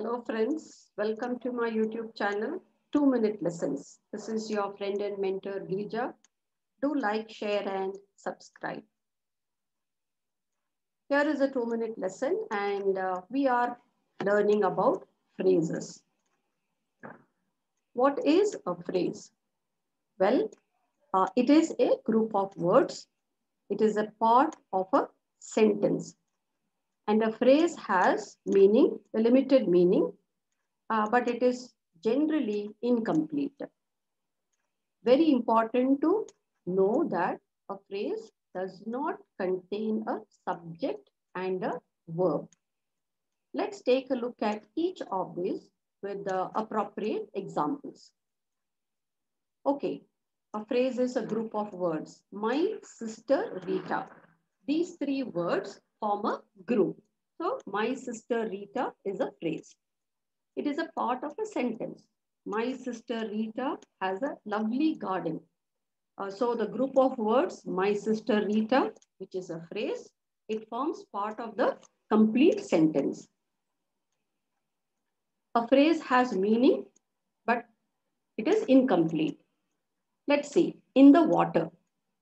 Hello friends, welcome to my YouTube channel, 2 Minute Lessons. This is your friend and mentor Girija. Do like, share and subscribe. Here is a 2 minute lesson and uh, we are learning about phrases. What is a phrase? Well, uh, it is a group of words. It is a part of a sentence and a phrase has meaning, a limited meaning, uh, but it is generally incomplete. Very important to know that a phrase does not contain a subject and a verb. Let's take a look at each of these with the appropriate examples. Okay, a phrase is a group of words. My sister Rita. These three words form a group. So, my sister Rita is a phrase. It is a part of a sentence. My sister Rita has a lovely garden. Uh, so, the group of words, my sister Rita, which is a phrase, it forms part of the complete sentence. A phrase has meaning, but it is incomplete. Let's see, in the water.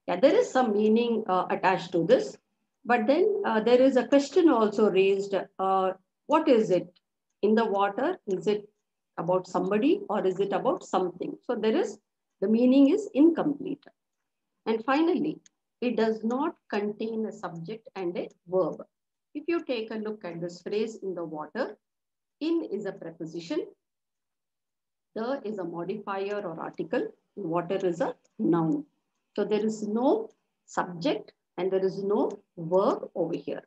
Yeah, there is some meaning uh, attached to this. But then uh, there is a question also raised. Uh, what is it in the water? Is it about somebody or is it about something? So there is, the meaning is incomplete. And finally, it does not contain a subject and a verb. If you take a look at this phrase in the water, in is a preposition, the is a modifier or article, water is a noun. So there is no subject and there is no verb over here.